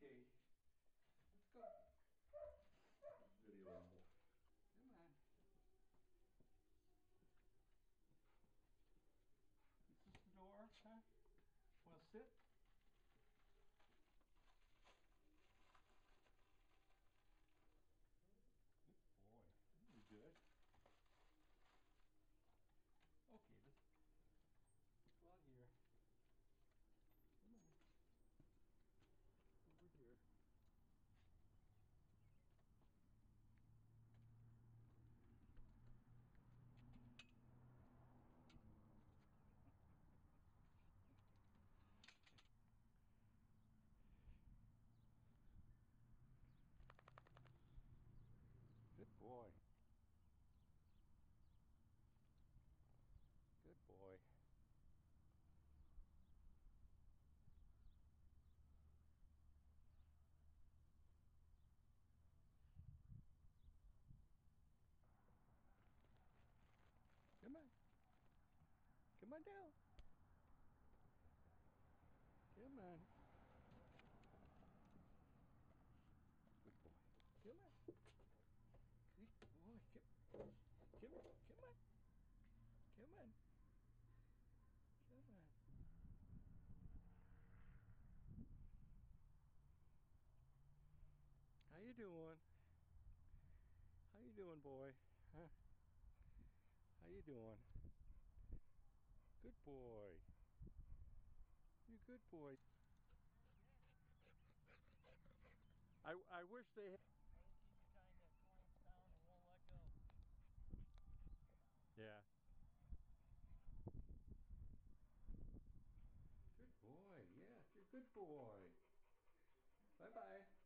Okay. Let's go. Video on. Come on. This is the door, huh? Wanna sit? Good boy. You good? Okay, let's go out here. Come on. Over here. Good boy. Good boy. Come on. Come on down. Come on. Good boy. Come on. Good boy. Come, come. Come on. Come on. Come on. How you doing? How you doing, boy? Huh? How you doing? Good boy. You good boy. I I wish they had. Yeah. Good boy. Yeah, you're a good boy. Bye bye.